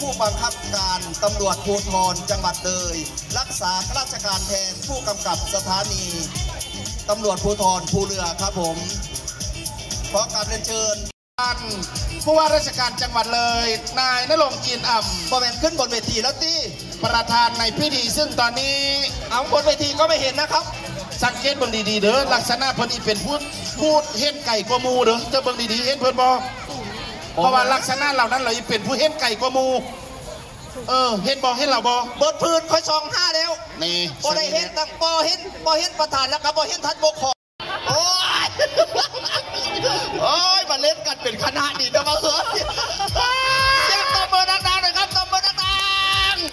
ผู้บังคับการตำรวจภูธรจังหวัดเลย รักษาราชการแทนผู้กำกับสถานีตำรวจภูธรภูเรือครับผม ขอการเรียนเชิญท่านผู้ว่าราชการจังหวัดเลย นายนรงค์จีนอ่ำบอแมนขึ้นบนเวทีแล้วตีำประธานในพิธีซึ่งตอนนี้เอาบนเวทีก็ไม่เห็นนะครับ สังเกตบิ่งดีๆเด้อลักษณะพิ่นอีเป็นพูดพูดเห็นไก่กว่ามูเด้อจะเบิ่งดีๆเห็นเพิ่อนบ่ เพราะว่าลักษณะเหล่านั้นเราอีเป็นผู้เห็นไก่กว่าหมู เออ เห็นบ่เห็นเราบ่เบิดพื้นค่อยซองห้าแล้วนี่บอได้เห็นตั้งบอเห็นบอเห็นประธานแล้วก็บอเห็นทัดบกขอโอ้ยโอ้ยมาเล่นกันเป็นคณะดีนะมาเฮ้ยเสียงตบมือดังๆหน่อยครับตบมือดัง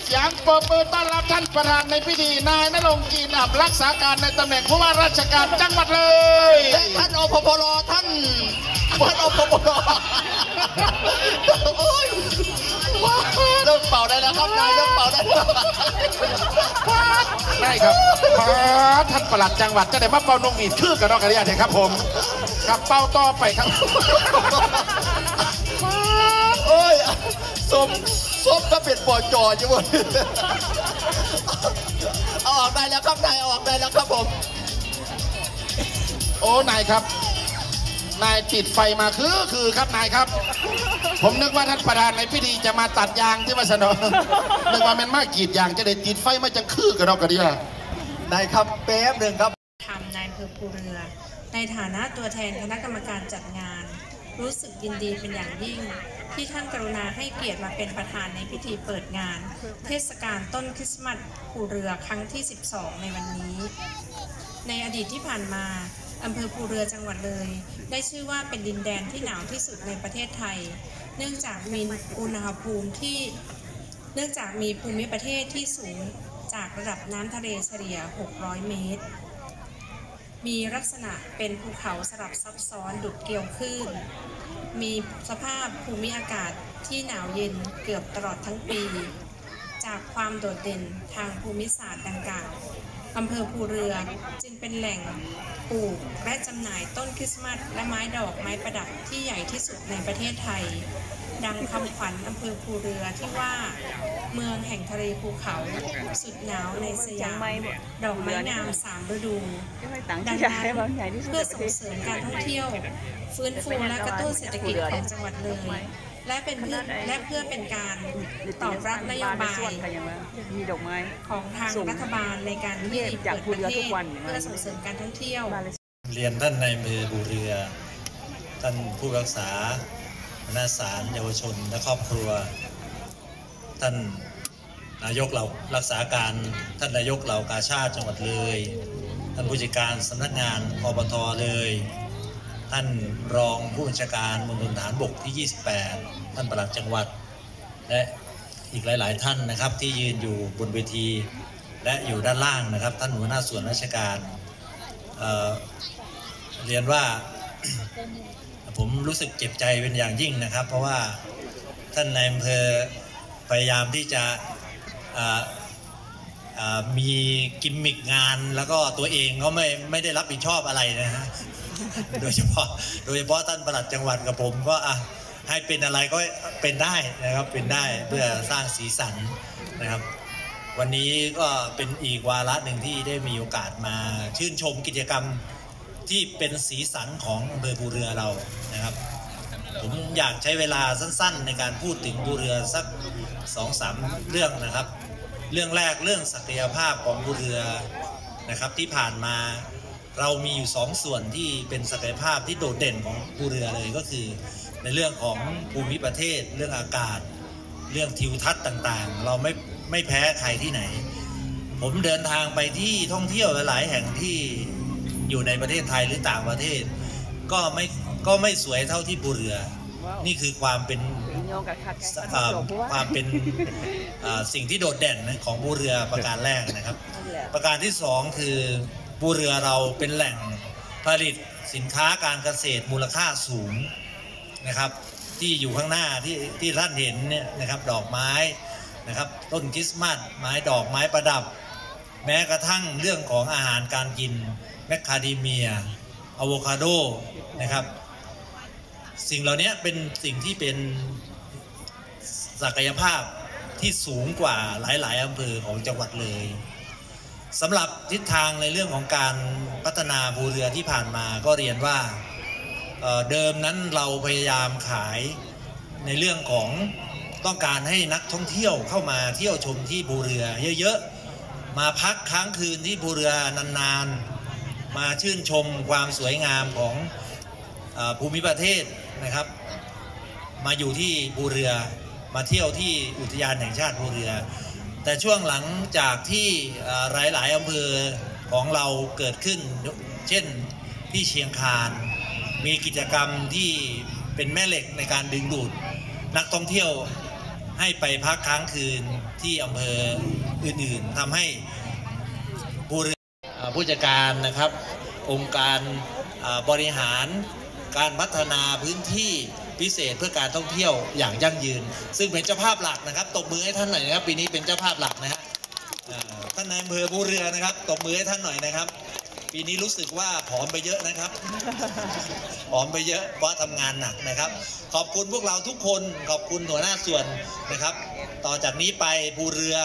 เสียงปรบมือต้อนรับท่านประธานในพิธีนายนรงค์จีนอ่ำรักษาการในตำแหน่งผู้ว่าราชการจังหวัดเลยๆและท่านอพปรท่าน ท่านอพปรโอ้ยเริ่มเป่าได้แล้วครับนายเริ่มเป่าได้แล้วได้ครับท่านประหลัดจังหวัดจะได้มาเป่านงหวีดคือกับนอกกันยาเถอะครับผมกับเป่าต่อไปครับโอ้ยสมสมก็เป็นปอจออยู่หมดเอาออกได้แล้วครับนายอออกได้แล้วครับผม โอ้นายครับ นายติดไฟมาคือคือครับนายครับ ผมนึกว่าท่านประธานในพิธีจะมาตัดยางที่มาสนอนึกว่าแมันมากรีดยางจะได้ติดไฟมาจังคือกับนอกกันยาได้ครับแป๊บหนึ่งครับทำนายอำเภอภูเรือ ในฐานะตัวแทนคณะกรรมการจัดงาน รู้สึกยินดีเป็นอย่างยิ่ง ที่ท่านกรุณาให้เกียรติมาเป็นประธานในพิธีเปิดงาน เทศกาลต้นคริสต์มาสภูเรือครั้งที่ 12 ในวันนี้ ในอดีตที่ผ่านมา อำเภอภูเรือจังหวัดเลย ได้ชื่อว่าเป็นดินแดนที่หนาวที่สุดในประเทศไทย เนื่องจากมีอุณหภูมิที่ เนื่องจากมีภูมิประเทศที่สูงจากระดับน้ำทะเลเฉลี่ย 600 เมตร มีลักษณะเป็นภูเขาสลับซับซ้อนดุดเกลียวคลื่น มีสภาพภูมิอากาศที่หนาวเย็นเกือบตลอดทั้งปี จากความโดดเด่นทางภูมิศาสตร์ดังกล่าว อำเภอภูเรือ จึงเป็นแหล่งปลูกและจำหน่ายต้นคริสต์มาสและไม้ดอกไม้ประดับที่ใหญ่ที่สุดในประเทศไทย ดังคำขวัญอำเภอภูเรือที่ว่า เมืองแห่งทะเลภูเขา สุดหนาวในสยามดอกไม้งามสามฤดู ดังนั้นเพื่อส่งเสริมการท่องเที่ยว ฟื้นฟูและกระตุ้นเศรษฐกิจของจังหวัดเลย และเป็นเพื่อและเพื่อเป็นการตอบรับนโยบายมีดอกไม้ของทางรัฐบาลในการที่เปิดประเทศเพื่อส่งเสริมการท่องเที่ยว เรียนท่านในายอำเภอบูเรือ ท่านผู้รักษาคณะศาลเยาวชนและครอบครัว ท่านนายกเหล่ารักษาการท่านนายกเหล่ากาชาติจังหวัดเลย ท่านผู้จัดการสำนักงานอบตเลย ท่านรองผู้บัญชาการมณฑลฐานบกที่ 28 ท่านปลัดจังหวัด และอีกหลาย ๆ ท่านนะครับที่ยืนอยู่บนเวที และอยู่ด้านล่างนะครับ ท่านหัวหน้าส่วนราชการเเรียนว่าผมรู้สึกเจ็บใจเป็นอย่างยิ่งนะครับ เพราะว่าท่านในายอำเภอพยายามที่จะมีกิมมิกงาน แล้วก็ตัวเองก็ไม่ไม่ได้รับผิดชอบอะไรนะฮะ โดยเฉพาะ โดยเฉพาะท่านประหลัดจังหวัดกับผมก็อะให้เป็นอะไรก็เป็นได้นะครับเป็นได้เพื่อสร้างสีสันนะครับ วันนี้ก็เป็นอีกวาระหนึ่งที่ได้มีโอกาสมาชื่นชมกิจกรรมที่เป็นสีสันของอำเภอภูเรือเรานะครับ ผมอยากใช้เวลาสั้นๆ ในการพูดถึงภูเรือสักสองสามเรื่องนะครับ เรื่องแรกเรื่องศักยภาพของภูเรือนะครับที่ผ่านมา เรามีอยู่สองส่วนที่เป็นศักยภาพที่โดดเด่นของภูเรือเลยก็คือ ในเรื่องของภูมิประเทศ เรื่องอากาศ เรื่องทิวทัศน์ต่างๆ เราไม่ไม่แพ้ใครที่ไหน ผมเดินทางไปที่ท่องเที่ยวหลายๆแห่งที่อยู่ในประเทศไทยหรือต่างประเทศ ก็ไม่ก็ไม่สวยเท่าที่ภูเรือ นี่คือความเป็นโยงกับคักเอ่อความเป็นเอ่อสิ่งที่โดดเด่นของภูเรือประการแรกนะครับ ประการที่สองคือ ภูเรือเราเป็นแหล่งผลิตสินค้าการเกษตรมูลค่าสูงนะครับ ที่อยู่ข้างหน้าที่ที่ท่านเห็นเนี่ยนะครับดอกไม้นะครับต้นคริสต์มาสไม้ดอกไม้ประดับ แม้กระทั่งเรื่องของอาหารการกินแมคคาเดเมียอะโวคาโดนะครับ สิ่งเหล่านี้เป็นสิ่งที่เป็นศักยภาพที่สูงกว่าหลาย ๆอำเภอของจังหวัดเลย สำหรับทิศทางในเรื่องของการพัฒนาภูเรือที่ผ่านมาก็เรียนว่าเดิมนั้นเราพยายามขายในเรื่องของต้องการให้นักท่องเที่ยวเข้ามาเที่ยวชมที่ภูเรือเยอะๆ มาพักค้างคืนที่ภูเรือนานๆ มาชื่นชมความสวยงามของภูมิประเทศนะครับ มาอยู่ที่ภูเรือมาเที่ยวที่อุทยานแห่งชาติภูเรือ แต่ช่วงหลังจากที่หลายๆอำเภอของเราเกิดขึ้น เช่นที่เชียงคานมีกิจกรรมที่เป็นแม่เหล็กในการดึงดูด นักท่องเที่ยวให้ไปพักค้างคืนที่อำเภออื่นๆทำให้ภูเรือเอ่อผู้จัดการนะครับ องค์การบริหารการพัฒนาพื้นที่ พิเศษเพื่อการท่องเที่ยวอย่างยั่งยืน ซึ่งเป็นเจ้าภาพหลักนะครับตบมือให้ท่านหน่อยนะครับ ปีนี้เป็นเจ้าภาพหลักนะฮะท่านนายอำเภอภูเรือนะครับตบมือให้ท่านหน่อยนะครับ ปีนี้รู้สึกว่าผอมไปเยอะนะครับผอมไปเยอะเพราะทำงานหนักนะครับ ขอบคุณพวกเราทุกคนขอบคุณหัวหน้าส่วนนะครับ ต่อจากนี้ไปภูเรือ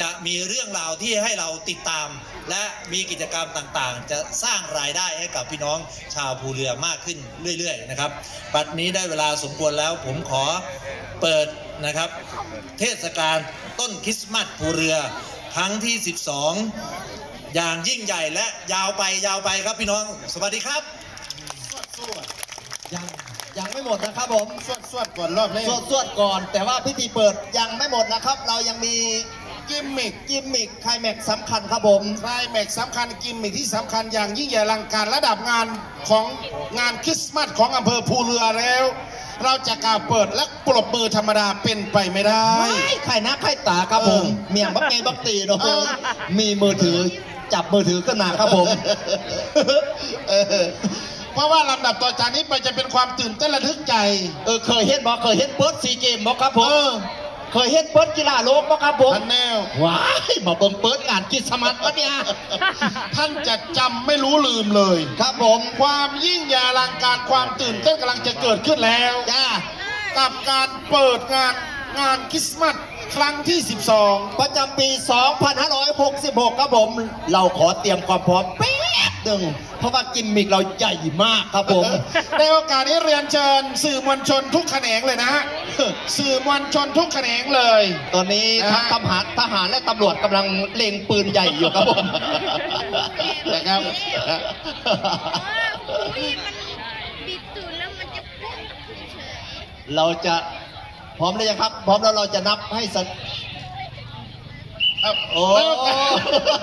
จะมีเรื่องราวที่ให้เราติดตาม และมีกิจกรรมต่างๆ จะสร้างรายได้ให้กับพี่น้องชาวภูเรือมากขึ้นเรื่อยๆนะครับปัดนี้ได้เวลาสมควรแล้วผมขอเปิดนะครับ เทศกาลต้นคริสต์มาสภูเรือครั้งที่ 12 อย่างยิ่งใหญ่และยาวไปยาวไปครับพี่น้อง สวัสดีครับยังยังไม่หมดนะครับผมสวดสวดก่อนรอบแรกสวดสวดก่อน แต่ว่าพิธีเปิดยังไม่หมดนะครับ เรายังมี กิมมิคกิมมิคไคลแม็กซ์สำคัญครับผมไคลแม็กซ์สำคัญกิมมิคที่สำคัญอย่างยิ่งใหญ่อลังการระดับงานของงานคริสต์มาสของอำเภอภูเรือแล้ว เราจะกล่าวเปิดและปรบมือธรรมดาเป็นไปไม่ได้ ไม่ไข่นักไข่ตาครับผมเออเมียงบักเกบักตีเนาะเออมีมือถือจับมือถือขึ้นมาครับผมเออเพราะว่าลำดับต่อจากนี้ไปจะเป็นความตื่นเต้นระทึกใจ เออเคยเห็นบอเคยเห็นเปิดซีเกมบอครับผม เออเคยเห็นเปิดกีฬาโลกบอครับผมท่านแนวว้ายมาเบิ่งเปิดงานกิจสมัติปะเนี่ย ท่านจะจำไม่รู้ลืมเลย ครับผมความยิ่งใหญ่อลังการความตื่นเต้นกำลังจะเกิดขึ้นแล้ว จ้า กับการเปิดงานงานคริสต์มาส ครั้งที่ 12 ประจำปี 2566 ครับผม เราขอเตรียมความพร้อมแป๊บหนึ่งเพราะว่ากิมมิกเราใหญ่มากครับผม ในโอกาสนี้เรียนเชิญสื่อมวลชนทุกแขนงเลยนะฮะสื่อมวลชนทุกแขนงเลย ตอนนี้นะฮะทั้งทหารทหารและตำรวจกำลังเล็งปืนใหญ่อยู่ครับผมนะครับอุ้ยมันบิดตูดแล้วมันจะพุ่งเฉยเราจะ พร้อมหรือยังครับ พร้อมแล้วเราจะนับให้สักโอ้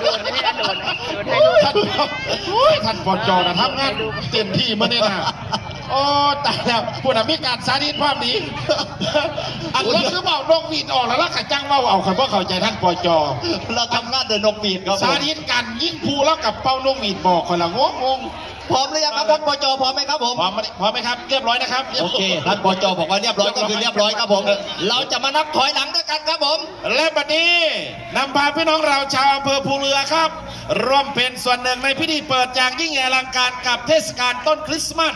โดนไหมเนี่ยโดนไหมโดนให้ดูท่านโอ้ยท่านปอจอนะทำงานเต็มที่มาเนี่ยนะโอ้ตายแล้วผู้นำมีการสาธิตภาพนี้ อันแล้วคือเบานกหวีดออกแล้วล่ะขัจังเบาเอาขันว่าเข้าใจท่านปอจอเราทำงานโดยนกปีดครับผสามธิตการยิ่งภูแล้วกับเป้านกหวีดบอกคนละงงง พร้อมหรือยังครับท่านปจพร้อมไหมครับผมพร้อมไหมพร้อมไหมครับ เรียบร้อยนะครับโอเคท่านปจบอกว่าเรียบร้อยก็คือเรียบร้อยครับผม เราจะมานับถอยหลังด้วยกันครับผม และบัดนี้นำพาพี่น้องเราชาวอำเภอภูเรือครับ ร่วมเป็นส่วนหนึ่งในพิธีเปิดอย่างยิ่งใหญ่อลังการกับเทศกาลต้นคริสต์มาส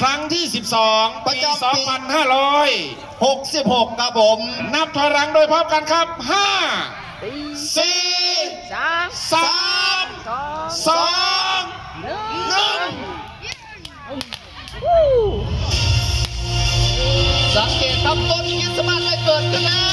ครั้งที่ 12ประปีจำปี2500 66 ครับผม นับถอยหลังโดยพร้อมกันครับสี่5สาม4สอง3หนึ่ง2 1 សង្កេតតូនជាស្មាតឲ្យបើកទៅណា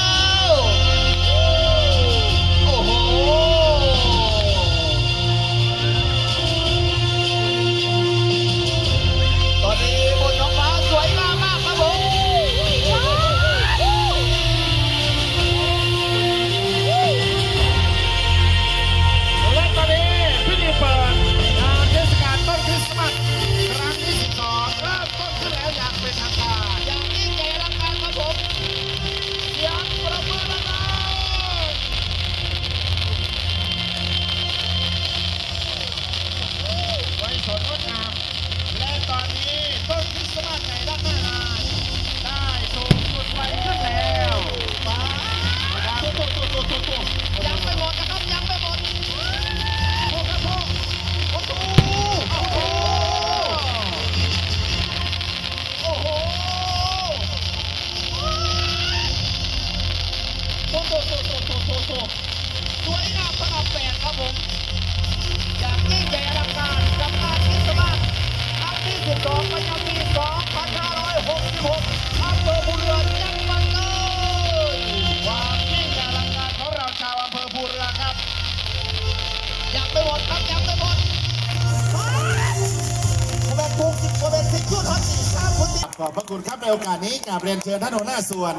พระคุณครับในโอกาสนี้กราบเรียนเชิญท่านหัวหน้าส่วน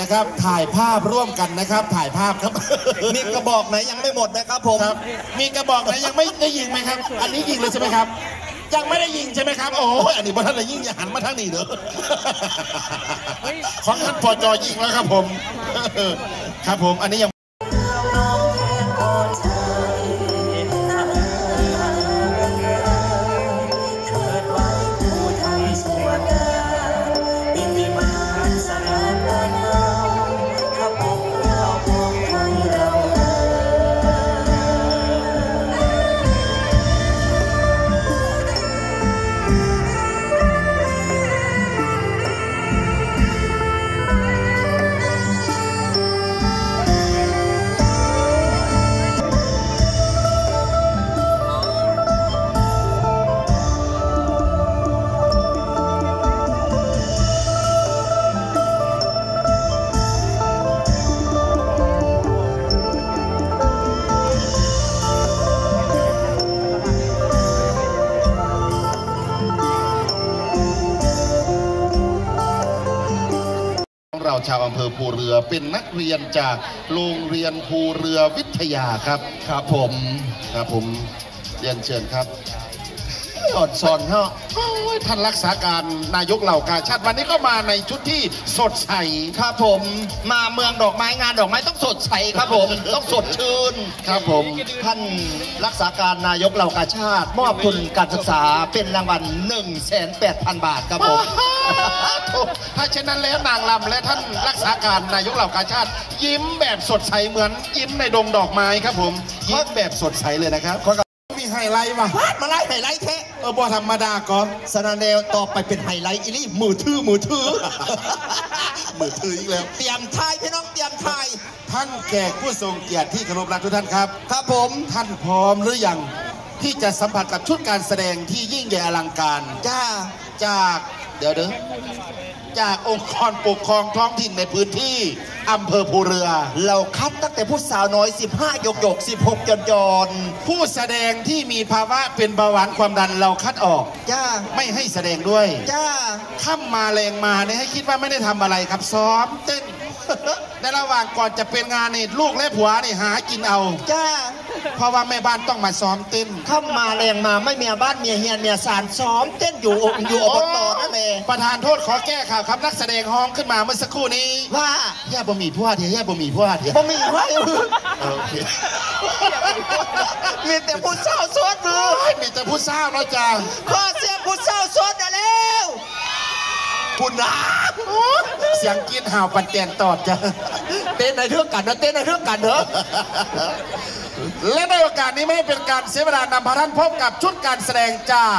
นะครับ ถ่ายภาพร่วมกันนะครับ ถ่ายภาพครับ มีกระบอกไหนยังไม่หมดนะครับผมครับ มีกระบอกไหนยังไม่ได้ยิงไหมครับ อันนี้ยิงเลยใช่ไหมครับ ยังไม่ได้ยิงใช่ไหมครับ โอ้ยอันนี้บนท่านเลยยิงอย่าหันมาทางนี้เด้อของท่านปอจอยิงแล้วครับผม ครับผม อันนี้ยังของ เภอภูเรือเป็นนักเรียนจากโรงเรียนภูเรือวิทยาครับ ครับผม ครับผมเรียนเชิญครับอดสอนเฮะโอ้ย ท่านรักษาการนายกเหล่ากาชาติวันนี้ก็มาในชุดที่สดใสครับผมมาเมืองดอกไม้งานดอกไม้ต้องสดใสครับผม ต้องสดชื่นครับผม ท่านรักษาการนายกเหล่ากาชาติ มอบทุนการศึกษาเป็นรางวัล1 8 0 0 0 0บาทครับผมถ้าเช่นนั้นแล้วนางลำและท่านรักษาการนายกเหล่ากาชาติ ยิ้มแบบสดใสเหมือนยิ้มในดงดอกไม้ครับผมยิ้มแบบสดใสเลยนะครับมี ไฮไลท์ว่ะพาดมาไล่ไฮไลท์แท้เออบ่ธรรมดาก่อนสนาแนวต่อไปเป็นไฮไลท์อีนี่มือถือมือถือ มือถืออีกแล้ว เตรียมทายพี่น้องเตรียมทาย ท่านแขกผู้ทรงเกียรติที่เคารพรักทุกท่านครับครับผมท่านพร้อมหรือยังที่จะสัมผัสกับชุดการแสดงที่ยิ่งใหญ่อลังการ จ้าจากเดี๋ยวเด้อจากองค์กรปกครองท้องถิ่นในพื้นที่ อำเภอภูเรือ เราคัดตั้งแต่ผู้สาวน้อย 15หยกหยก16ยอนยอนผู้แสดงที่มีภาวะเป็นเบาหวานความดันเราคัดออก จ้า ไม่ให้แสดงด้วย จ้า ข้ามมาแรงมาเนี่ยให้คิดว่าไม่ได้ทำอะไรครับซ้อมเต้น ในระหว่างก่อนจะเป็นงานนี่ลูกและผัวนี่หากินเอา จ้าเพราะว่าแม่บ้านต้องมาซ้อมเต้น เข้ามาแรงมาไม่เมียบ้านเมียเฮียนเมียสารซ้อมเต้นอยู่อกอยู่อบตนั่นเองประธานโทษขอแก้ข่าวครับนักแสดงฮ้องขึ้นมาเมื่อสักครู่นี้ว่าแย่บะหมี่พวดเดียวแย่บะหมี่พวดเดียวบ่มีไว้โอเคมีแต่ผู้เศร้าสวดมือโอ้ยมีแต่ผู้สาวเนาะจ้าขอเสียงผู้เศร้าสวดหน่อยเร็ว คุณนะเสียงกินห่าวปันแจนตอดจ้ะเต้นในเรื่องกันนะเต้นในเรื่องกันเถอะและในโอกาสนี้ไม่ให้เป็นการเสียเวลานำพาท่านพบกับชุดการแสดงจาก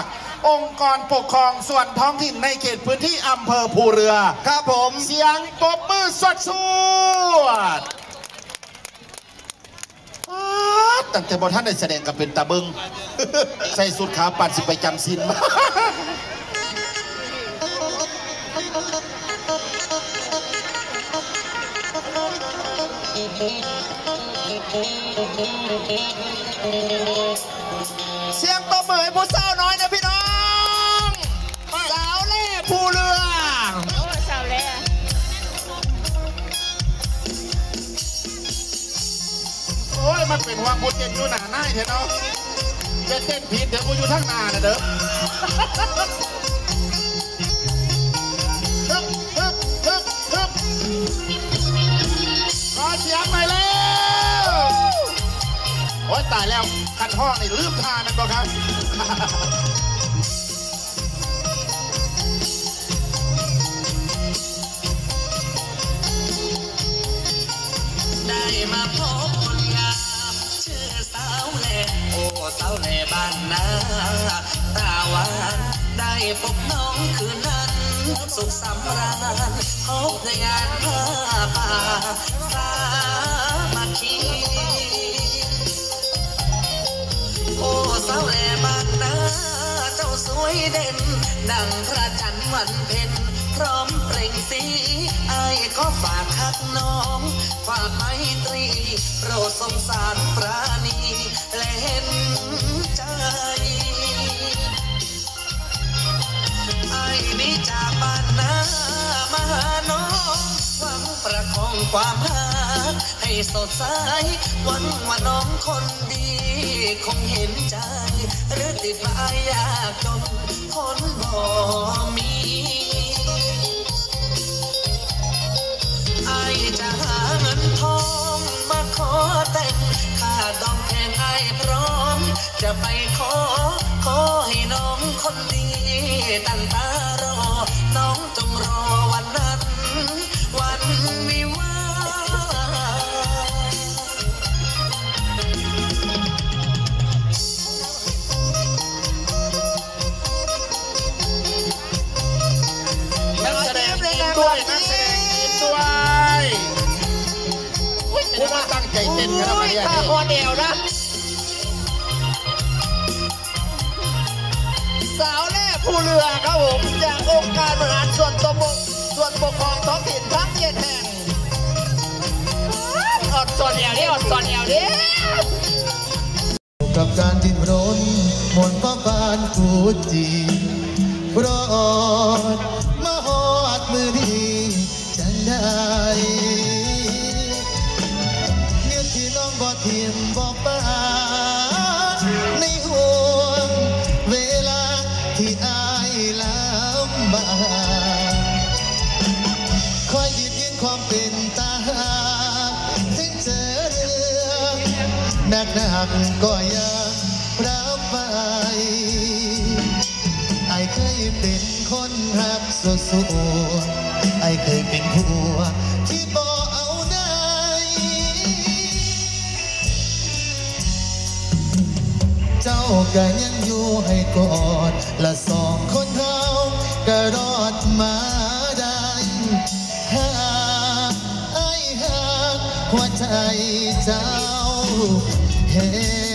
องค์กรปกครองส่วนท้องถิ่นในเขตพื้นที่อำเภอภูเรือ ครับผมเสียงปรบมือสดสวดอ๊าดตั้งแต่บอท่านได้แสดงกับเป็นตาเบิงใส่สุดขาวปัดสิไปจำสินมา เสียงตบมือให้ผู้เศร้าน้อยนะพี่น้อง สาวเล่ผู้เรือโอ้สาวเลยอะโอ้ยมันเป็นความพูดเก่งอยู่หนาหน้าเถอะเนาะจะเต้นผิดเดี๋ยวกูอยู่ทั้งหนาน่ะเด้อฮึบฮึบฮึบฮึบขอ เสียงหน่แล้ว โอ้ยตายแล้วคันห้องนี่ลืมทามันบ่ครับได้มาพบคนงามชื่อสาวแหล่โอ้สาวแหล่บ้านนาตาหวานได้พบน้องคืนนั้น สุขสำราญพบในงานผ้าป่าสามัคคีโอ้สาวแหล่บานนาเจ้าสวยเด่น ดังพระจันทร์วันเพ็ญพร้อมเปล่งสีไอ้ายก็ฝากคักน้อง ฝากไมตรี โปรดสงสารปราณีและ ใจไอ้นี่จากบ้านนาประคองความรักให้สดใสหวันว่าน้องคนดี คงเห็นใจ หรือติดมายากจนคนบ่มีไอจะหาเงินทองมาขอแต่งค่าดองแพงไอพร้อม จะไปขอ ขอให้น้องคนดีตั้งตา សងចង់រវត្ត อดส่วเดียวนี่อดส่วเดียวกับการดิ้นรนมนต์ฟ้าฟานฟูจีรอดมาหอดมือดีจังได้เงื่อนที่น้องบ่ทิม คนหักสุดสไอเคยเป็นผัวที่บ่เอาไหนเจ้าก็ยังอยู่ให้กอดและสองคนเฮาก็รอดมาได้หากไอหากหัวใจเจ้าเห็